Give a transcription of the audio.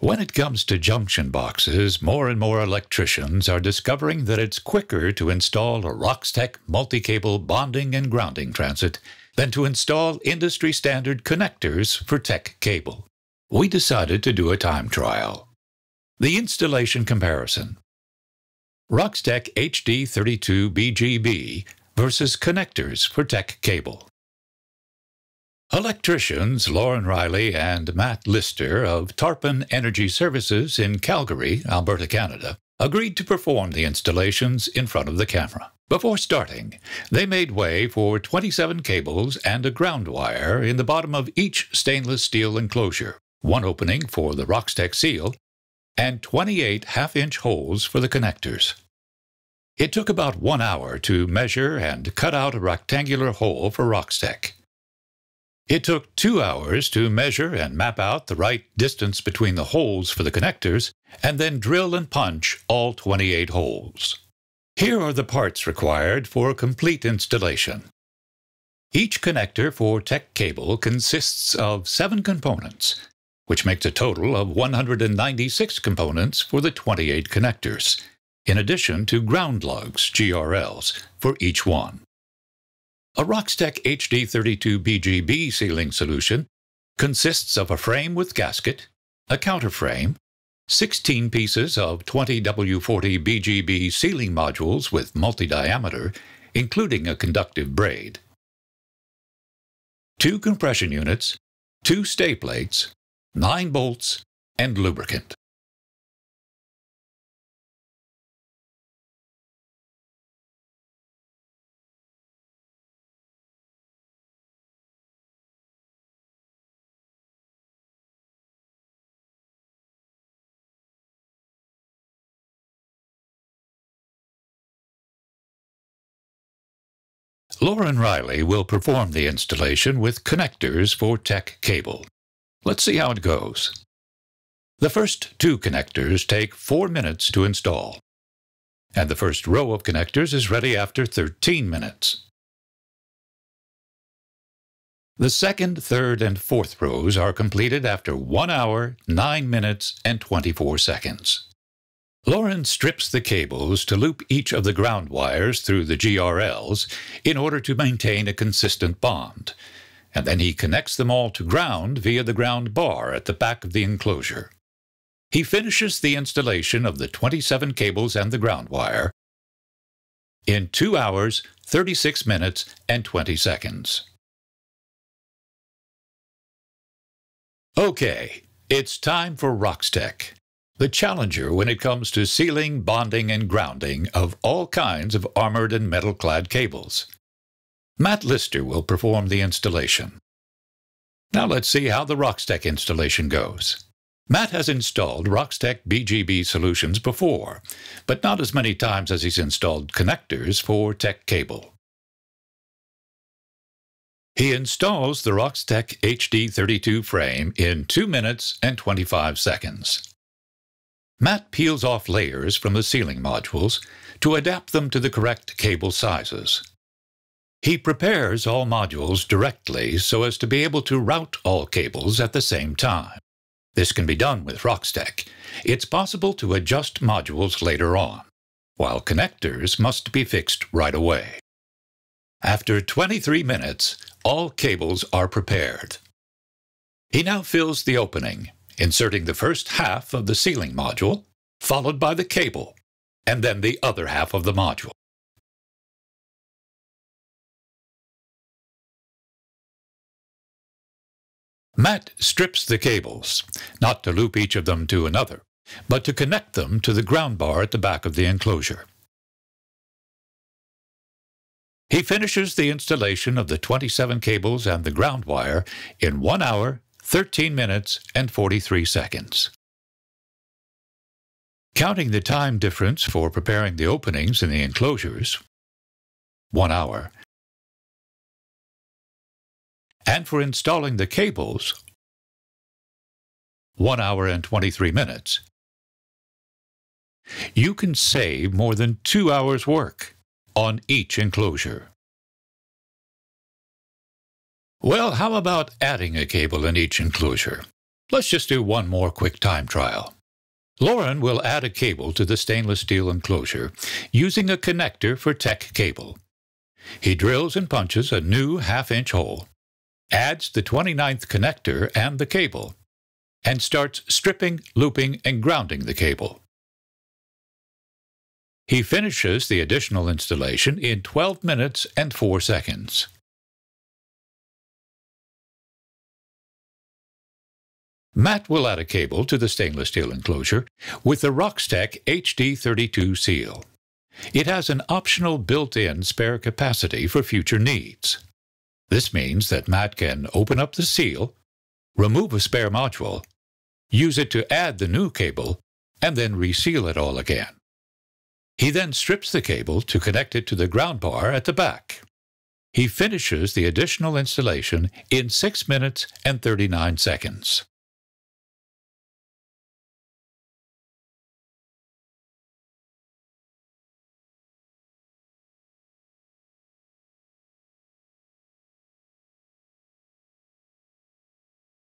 When it comes to junction boxes, more and more electricians are discovering that it's quicker to install a Roxtec multi-cable bonding and grounding transit than to install industry standard connectors for Teck cable. We decided to do a time trial. The installation comparison. Roxtec HD32BGB versus connectors for Teck cable. Electricians Lauren Riley and Matt Lister of Tarpon Energy Services in Calgary, Alberta, Canada, agreed to perform the installations in front of the camera. Before starting, they made way for 27 cables and a ground wire in the bottom of each stainless steel enclosure, one opening for the Roxtec seal, and 28 half inch holes for the connectors. It took about one hour to measure and cut out a rectangular hole for Roxtec. It took two hours to measure and map out the right distance between the holes for the connectors, and then drill and punch all 28 holes. Here are the parts required for a complete installation. Each connector for Teck cable consists of seven components, which makes a total of 196 components for the 28 connectors, in addition to ground lugs, GRLs, for each one. A Roxtec HD32BGB sealing solution consists of a frame with gasket, a counterframe, 16 pieces of 20W40 BGB sealing modules with multi-diameter, including a conductive braid, two compression units, two stay plates, nine bolts, and lubricant. Lauren Riley will perform the installation with connectors for Teck cable. Let's see how it goes. The first two connectors take 4 minutes to install, and the first row of connectors is ready after 13 minutes. The second, third, and fourth rows are completed after 1 hour, 9 minutes, and 24 seconds. Lauren strips the cables to loop each of the ground wires through the GRLs in order to maintain a consistent bond, and then he connects them all to ground via the ground bar at the back of the enclosure. He finishes the installation of the 27 cables and the ground wire in 2 hours, 36 minutes, and 20 seconds. Okay, it's time for Roxtec the challenger when it comes to sealing, bonding, and grounding of all kinds of armored and metal clad cables. Matt Lister will perform the installation. Now let's see how the Roxtec installation goes. Matt has installed Roxtec BGB solutions before, but not as many times as he's installed connectors for Teck cable. He installs the Roxtec HD32 frame in 2 minutes and 25 seconds. Matt peels off layers from the sealing modules to adapt them to the correct cable sizes. He prepares all modules directly so as to be able to route all cables at the same time. This can be done with Roxtec. It's possible to adjust modules later on, while connectors must be fixed right away. After 23 minutes, all cables are prepared. He now fills the opening inserting the first half of the sealing module, followed by the cable, and then the other half of the module. Matt strips the cables, not to loop each of them to another, but to connect them to the ground bar at the back of the enclosure. He finishes the installation of the 27 cables and the ground wire in 1 hour 13 minutes and 43 seconds. Counting the time difference for preparing the openings in the enclosures, 1 hour, and for installing the cables, 1 hour and 23 minutes, you can save more than 2 hours' work on each enclosure. Well, how about adding a cable in each enclosure? Let's just do one more quick time trial. Lauren will add a cable to the stainless steel enclosure using a connector for Teck cable. He drills and punches a new half-inch hole, adds the 29th connector and the cable, and starts stripping, looping, and grounding the cable. He finishes the additional installation in 12 minutes and 4 seconds. Matt will add a cable to the stainless steel enclosure with the Roxtec HD32 seal. It has an optional built-in spare capacity for future needs. This means that Matt can open up the seal, remove a spare module, use it to add the new cable, and then reseal it all again. He then strips the cable to connect it to the ground bar at the back. He finishes the additional installation in 6 minutes and 39 seconds.